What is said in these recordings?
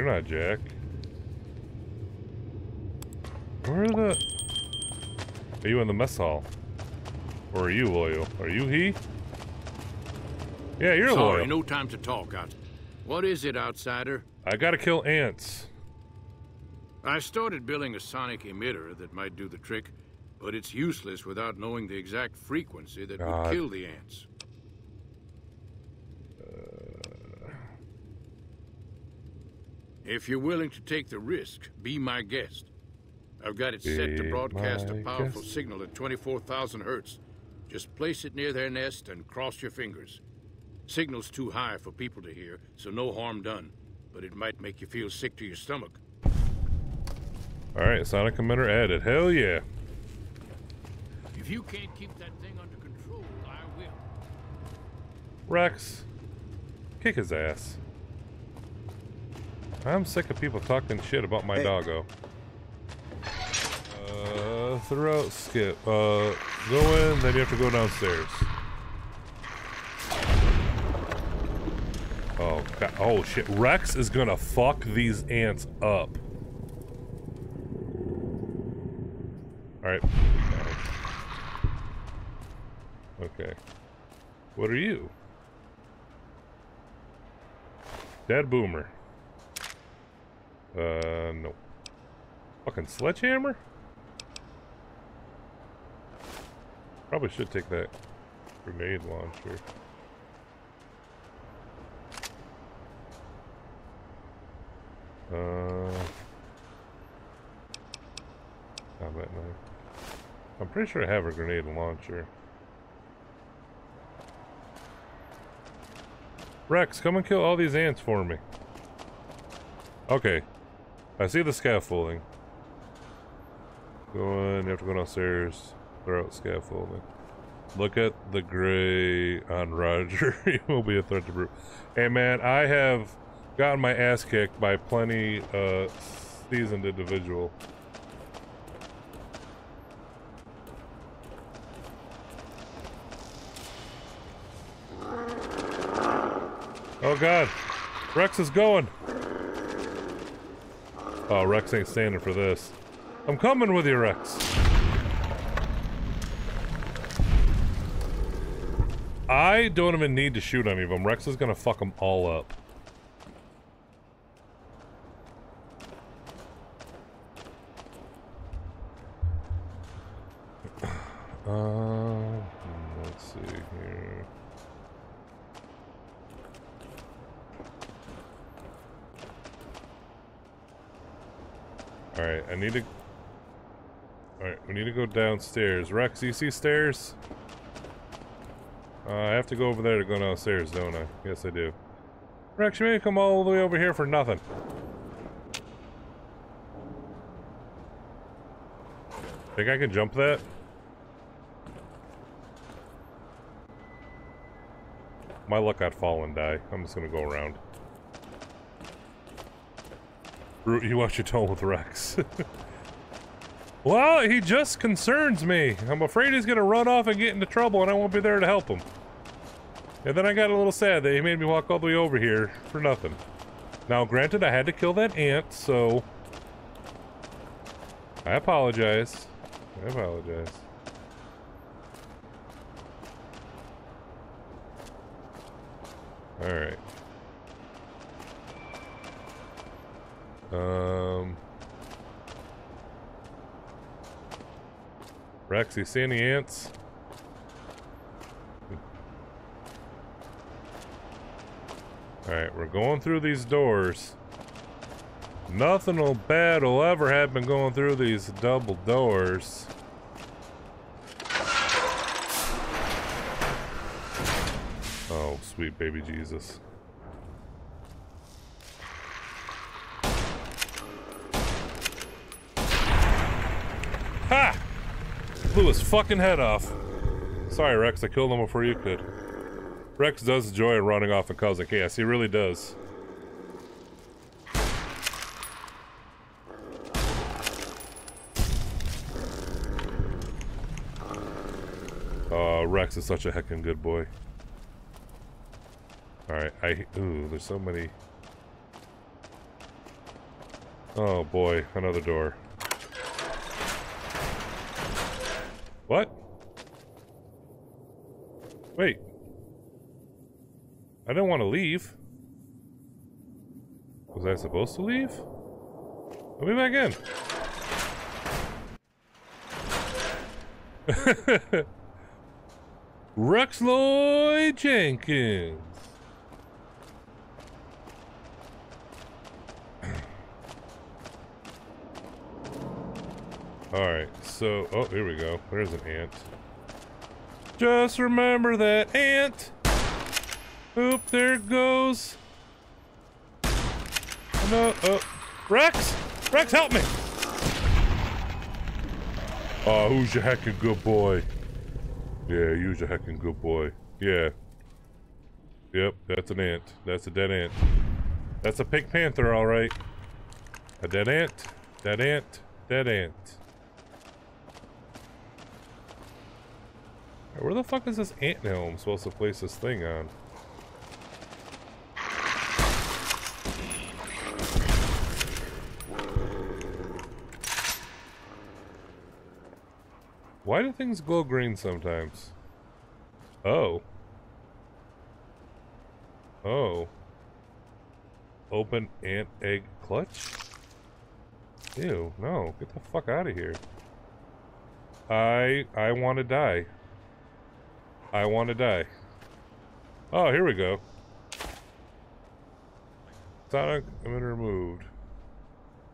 you're not Jack. Where are the... Are you in the mess hall? Or are you loyal? Are you he? Yeah, you're Sorry, loyal. no time to talk. Out. What is it, outsider? I gotta kill ants. I started building a sonic emitter that might do the trick, but it's useless without knowing the exact frequency that God. would kill the ants. If you're willing to take the risk, be my guest. I've got it set to broadcast a powerful guest. signal at 24,000 hertz. Just place it near their nest and cross your fingers. Signal's too high for people to hear, so no harm done. But it might make you feel sick to your stomach. Alright, sonic emitter added. Hell yeah. If you can't keep that thing under control, I will. Rex, kick his ass. I'm sick of people talking shit about my Hey. doggo. Uh, throat skip. Uh, go in, then you have to go downstairs. Oh, God. oh shit. Rex is gonna fuck these ants up. Alright. Okay. What are you? Dead boomer. Uh, no. Fucking sledgehammer? Probably should take that grenade launcher. Uh, combat knife. I'm pretty sure I have a grenade launcher. Rex, come and kill all these ants for me. Okay. I see the scaffolding. Going, you have to go downstairs, throw out scaffolding. Look at the gray on Roger. he will be a threat to brute. Hey man, I have gotten my ass kicked by plenty uh seasoned individual. Oh god. Rex is going. Oh, Rex ain't standing for this. I'm coming with you, Rex. I don't even need to shoot any of them. Rex is gonna fuck them all up. Um, let's see here. Alright, I need to... Alright, we need to go downstairs. Rex, you see stairs? Uh, I have to go over there to go downstairs, don't I? Yes, I do. Rex, you may come all the way over here for nothing. Think I can jump that? My luck, I'd fall and die. I'm just gonna go around. You watch your tone with Rex. well, he just concerns me. I'm afraid he's gonna run off and get into trouble and I won't be there to help him. And then I got a little sad that he made me walk all the way over here for nothing. Now, granted, I had to kill that ant, so... I apologize. I apologize. Alright. Um... Rex, you see any ants? Alright, we're going through these doors. Nothing bad will ever happen going through these double doors. Oh, sweet baby Jesus. His fucking head off. Sorry, Rex, I killed him before you could. Rex does enjoy running off and causing chaos. He really does. Oh, Rex is such a heckin' good boy. Alright, I... Ooh, there's so many... Oh boy, another door. What? Wait. I didn't want to leave. Was I supposed to leave? Let me back in. Rex Lloyd Jenkins. Alright, so, oh, here we go. There's an ant. Just remember that ant! Oop, there it goes. No, oh, Rex! Rex, help me! Oh, who's your heckin' good boy? Yeah, you's a heckin' good boy. Yeah. Yep, that's an ant. That's a dead ant. That's a pink panther, alright. A dead ant, dead ant, dead ant. Where the fuck is this ant I'm supposed to place this thing on? Why do things glow green sometimes? Oh. Oh. Open ant egg clutch? Ew, no. Get the fuck out of here. I I want to die. I want to die. Oh, here we go. Sonic emitter removed.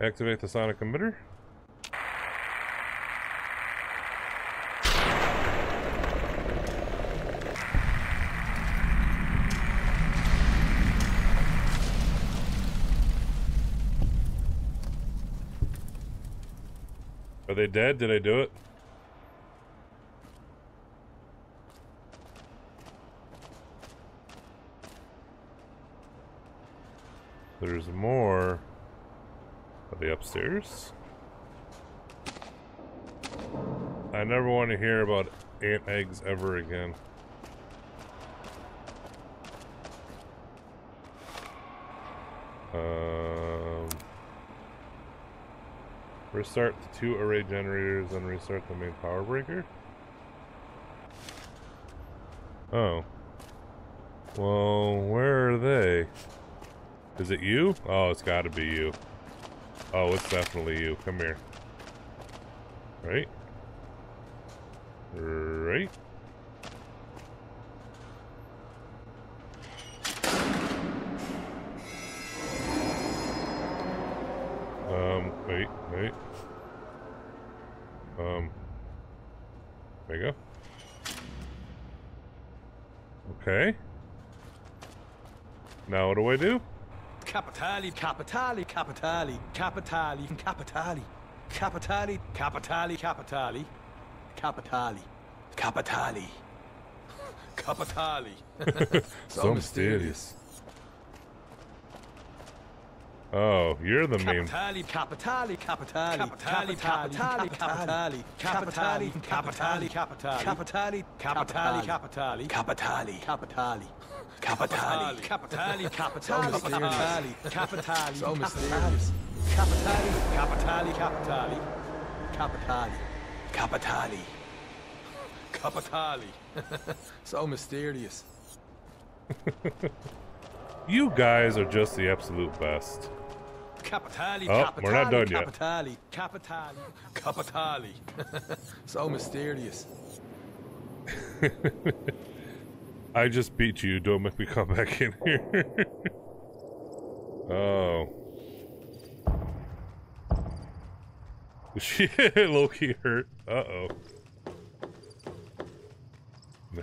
Activate the sonic emitter. Are they dead? Did I do it? There's more. Are they upstairs? I never want to hear about ant eggs ever again. Um, restart the two array generators and restart the main power breaker? Oh. Well, where are they? Is it you? Oh, it's gotta be you. Oh, it's definitely you. Come here. Right? Right? Um, wait, wait. Um, there you go. Okay. Now what do I do? Capitali, capitali, capitali, capitali, capitali, capitali, capitali, capitali, capitali, capitali, capitali. so mysterious. Oh, you're the main. Capitali, capitali, capitali, capitali, capitali, capitali, capitali, capitali, capitali, capitali, capitali, capitali, capitali, capitali. Capitali, capitali, capitali, capitali, capitali, so mysterious. Capitali, capitali, capitali, capitali, capitali, capitali. so mysterious. you guys are just the absolute best. Capitali, oh, capitali, we're not done yet. Capitali, capitali, capitali. so mysterious. I just beat you. Don't make me come back in here. oh. Shit, Loki hurt. Uh-oh.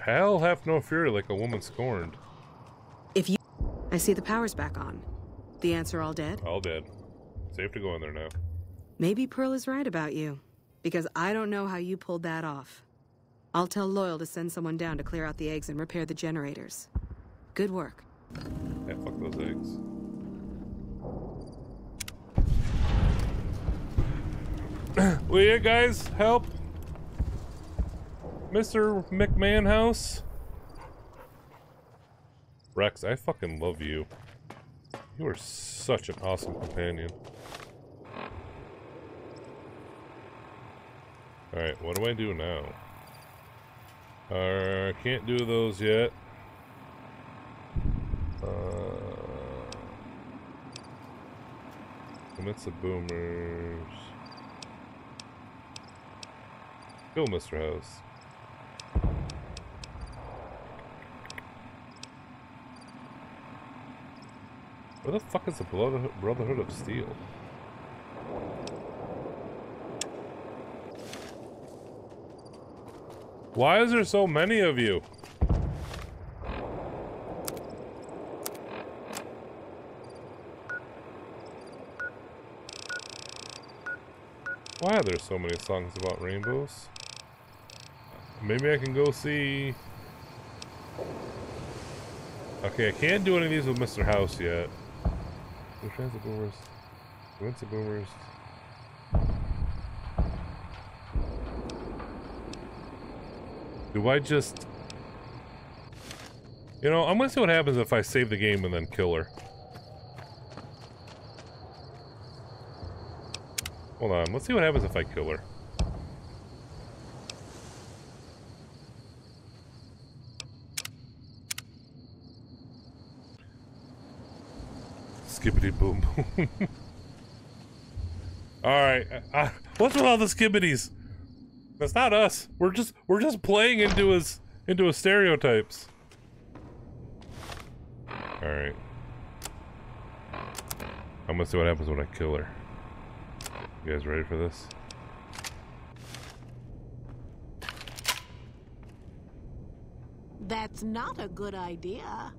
Hell hath no fury like a woman scorned. If you... I see the power's back on. The ants are all dead? All dead. Safe to go in there now. Maybe Pearl is right about you. Because I don't know how you pulled that off. I'll tell Loyal to send someone down to clear out the eggs and repair the generators. Good work. Yeah, fuck those eggs. well, yeah, guys, help. Mr. McMahon House. Rex, I fucking love you. You are such an awesome companion. Alright, what do I do now? Uh, can't do those yet. Uh, commits the boomers. Kill Mr. House. Where the fuck is the Brotherhood of Steel? Why is there so many of you? Why are there so many songs about rainbows? Maybe I can go see... Okay, I can't do any of these with Mr. House yet. Which has the boomers? The boomers? Do I just... You know, I'm gonna see what happens if I save the game and then kill her. Hold on, let's see what happens if I kill her. Skippity boom boom. Alright, what's with all the skibbities? That's not us. We're just we're just playing into his into his stereotypes. Alright. I'm gonna see what happens when I kill her. You guys ready for this? That's not a good idea.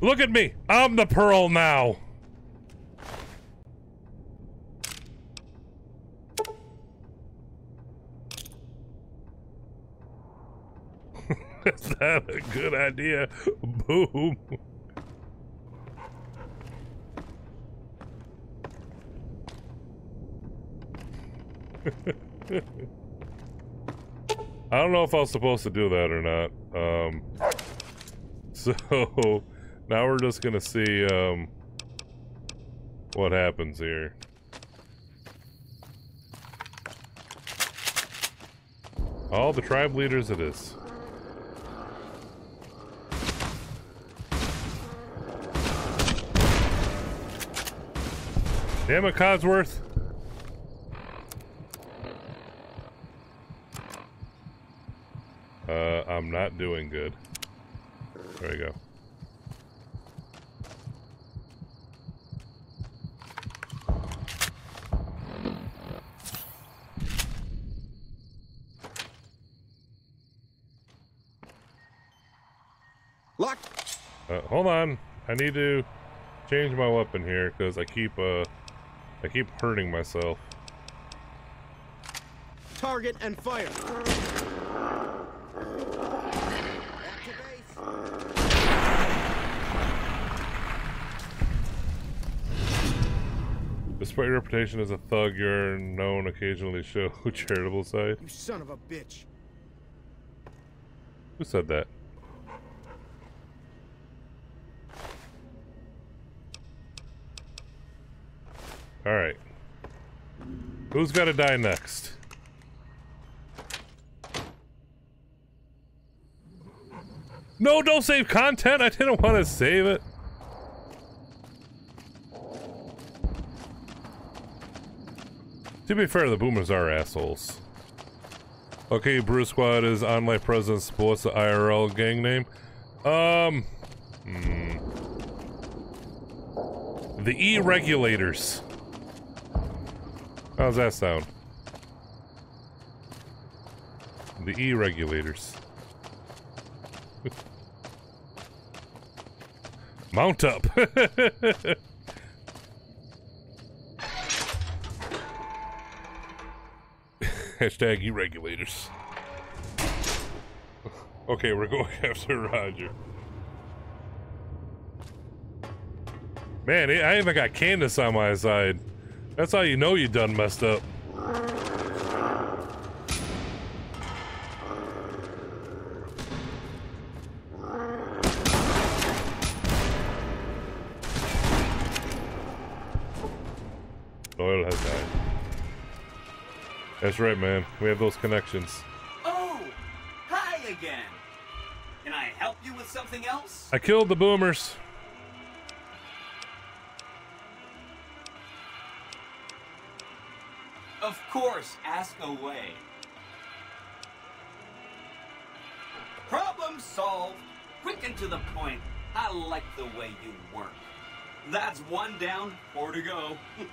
Look at me! I'm the pearl now! Is that a good idea? Boom. I don't know if I was supposed to do that or not. Um, so now we're just gonna see um, what happens here. All the tribe leaders it is. Damn it, Codsworth. Uh, I'm not doing good. There we go. Lock. Uh, hold on. I need to change my weapon here because I keep uh I keep hurting myself. Target and fire. Despite your reputation as a thug, you're known occasionally show charitable side. You son of a bitch. Who said that? Alright. Who's gotta die next? No, don't save content! I didn't want to save it. To be fair, the boomers are assholes. Okay, Brute Squad is online presence, what's the IRL gang name? Um... Hmm. The E-Regulators. How's that sound? The E-Regulators. Mount up! Hashtag E-Regulators. Okay, we're going after Roger. Man, I even got Candace on my side. That's how you know you done messed up. Doyle has died. That's right, man. We have those connections. Oh, hi again. Can I help you with something else? I killed the boomers. Away. Problem solved. Quick and to the point. I like the way you work. That's one down, four to go.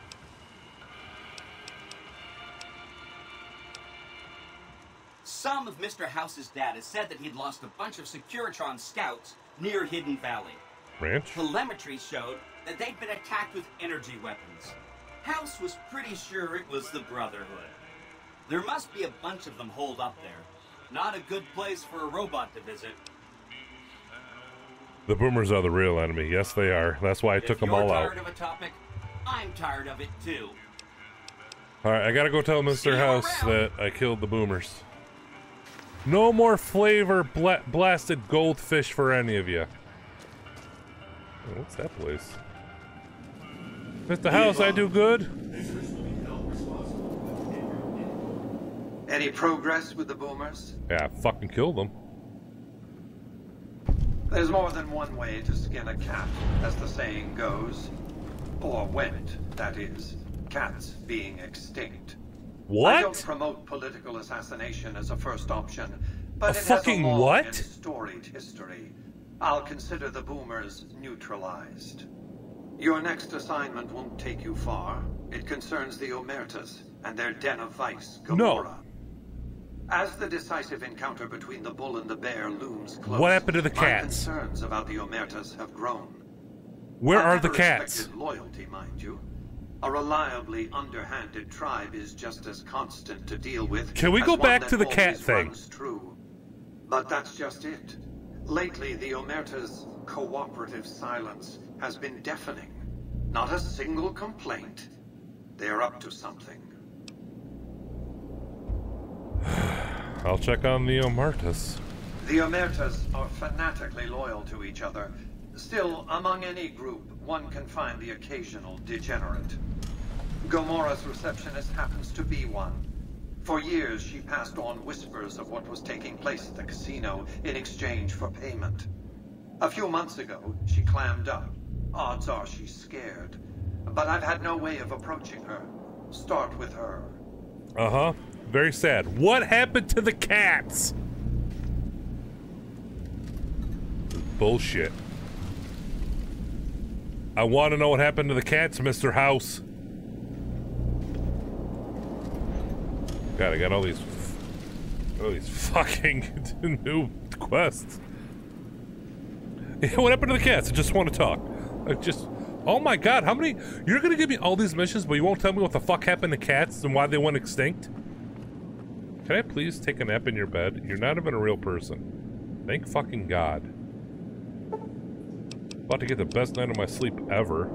Some of Mr. House's data said that he'd lost a bunch of Securitron scouts near Hidden Valley. Ranch? Telemetry showed that they'd been attacked with energy weapons. House was pretty sure it was the Brotherhood. There must be a bunch of them holed up there. Not a good place for a robot to visit. The boomers are the real enemy. Yes, they are. That's why I took if them you're all out. tired of a topic, I'm tired of it too. Alright, I gotta go tell Mr. House that I killed the boomers. No more flavor bla- blasted goldfish for any of you. What's that place? Mr. House, I do good? Any progress with the boomers? Yeah, I fucking killed them. There's more than one way to skin a cat, as the saying goes. Or went, that is. Cats being extinct. What? I don't promote political assassination as a first option, but A it has fucking a long what? and storied history. I'll consider the boomers neutralized. Your next assignment won't take you far. It concerns the Omertas and their den of vice, No. As the decisive encounter between the bull and the bear looms close, What happened to the my cats? concerns about the Omertas have grown. Where I are the cats? Loyalty, mind you. A reliably underhanded tribe is just as constant to deal with. Can we go back to the cat thing? True. But that's just it. Lately, the Omerta's cooperative silence has been deafening. Not a single complaint. They're up to something. I'll check on the Omertas. The Omertas are fanatically loyal to each other. Still, among any group, one can find the occasional degenerate. Gomorrah's receptionist happens to be one. For years, she passed on whispers of what was taking place at the casino in exchange for payment. A few months ago, she clammed up. Odds are she's scared. But I've had no way of approaching her. Start with her. Uh huh. Very sad. What happened to the cats? Bullshit. I want to know what happened to the cats, Mr. House. God, I got all these, all these fucking new quests. What happened to the cats? I just want to talk. I just, oh my god, how many? You're gonna give me all these missions, but you won't tell me what the fuck happened to cats and why they went extinct? Can I please take a nap in your bed? You're not even a real person. Thank fucking god. About to get the best night of my sleep ever.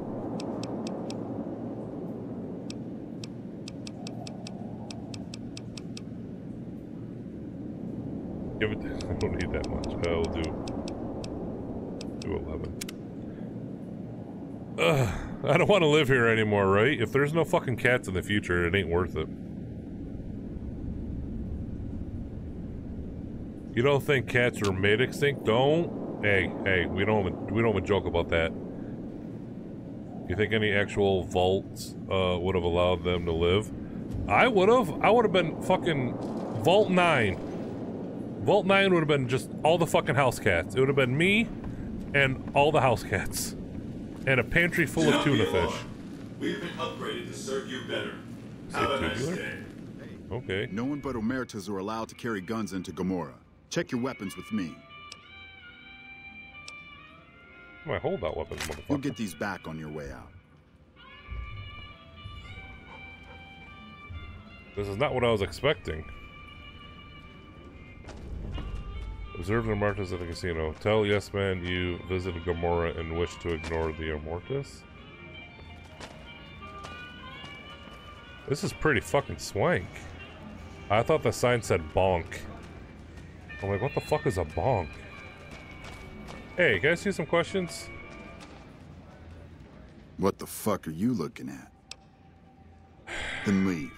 Give it. I don't need that much. I'll do. Do 11. Ugh. I don't want to live here anymore, right? If there's no fucking cats in the future, it ain't worth it. You don't think cats are made extinct? Don't. Hey, hey, we don't even, we don't even joke about that. You think any actual vaults uh, would have allowed them to live? I would have. I would have been fucking Vault 9. Vault 9 would have been just all the fucking house cats. It would have been me and all the house cats. And a pantry full of tuna fish. We've been upgraded to serve you better. Is it Have a nice day. Okay. No one but Omertas are allowed to carry guns into Gomorrah. Check your weapons with me. My holdout weapons, You'll get these back on your way out. This is not what I was expecting. Observe the Omertas at the casino. Tell Yes Man you visited Gomorrah and wish to ignore the Omertas. This is pretty fucking swank. I thought the sign said bonk. I'm like, what the fuck is a bonk? Hey, can I see some questions? What the fuck are you looking at? Then leave.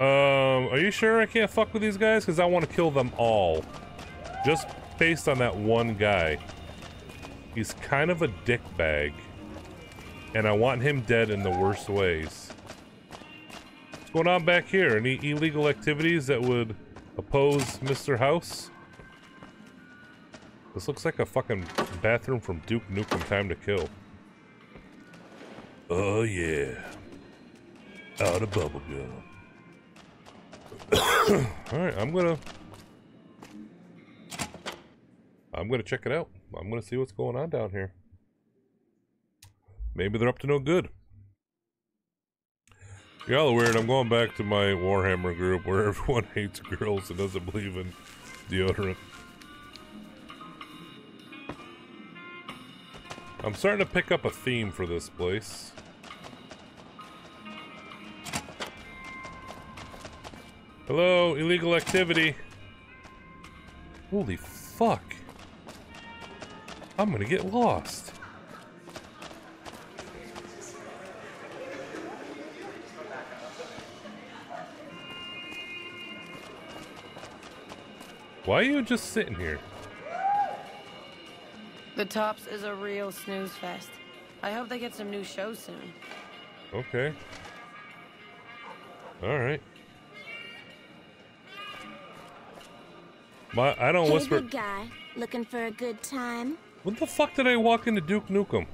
Um, are you sure I can't fuck with these guys? Because I want to kill them all. Just based on that one guy. He's kind of a dickbag. And I want him dead in the worst ways. What's going on back here? Any illegal activities that would oppose Mr. House? This looks like a fucking bathroom from Duke Nukem Time to Kill. Oh yeah. Out of bubblegum. Alright, I'm gonna... I'm gonna check it out. I'm gonna see what's going on down here. Maybe they're up to no good. Y'all are weird. I'm going back to my Warhammer group where everyone hates girls and doesn't believe in deodorant. I'm starting to pick up a theme for this place. Hello, illegal activity. Holy fuck. I'm gonna get lost. Why are you just sitting here? The Tops is a real snooze fest. I hope they get some new shows soon. Okay. Alright. My, I don't hey, whisper. good guy. Looking for a good time? When the fuck did I walk into Duke Nukem?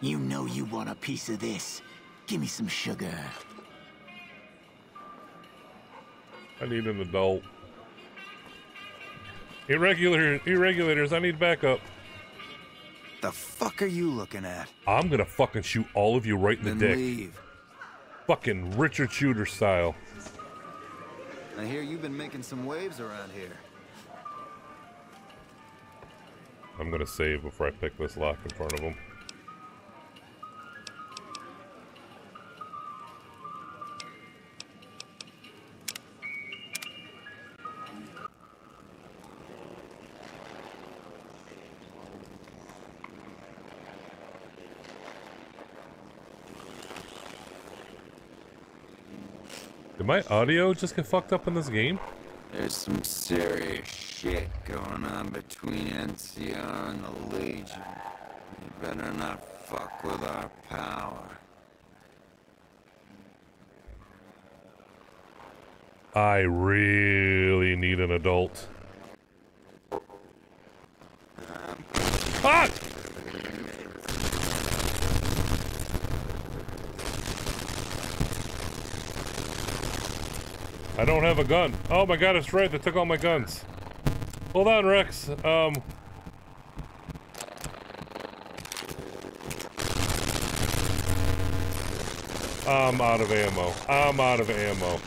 You know you want a piece of this. Give me some sugar. I need an adult. Irregular irregulators, I need backup. The fuck are you looking at? I'm gonna fucking shoot all of you right in the dick. leave. Fucking Richard Shooter style. I hear you've been making some waves around here. I'm gonna save before I pick this lock in front of him. Did my audio just get fucked up in this game? There's some serious shit going on between NCR and the Legion. You better not fuck with our power. I really need an adult. I don't have a gun. Oh my god, it's right. They took all my guns. Hold on, Rex. Um. I'm out of ammo. I'm out of ammo.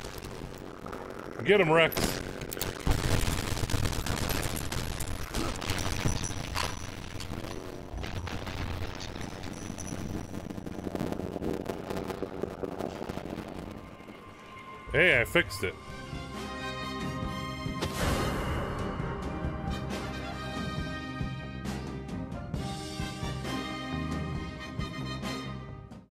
Get him, Rex. Hey, I fixed it.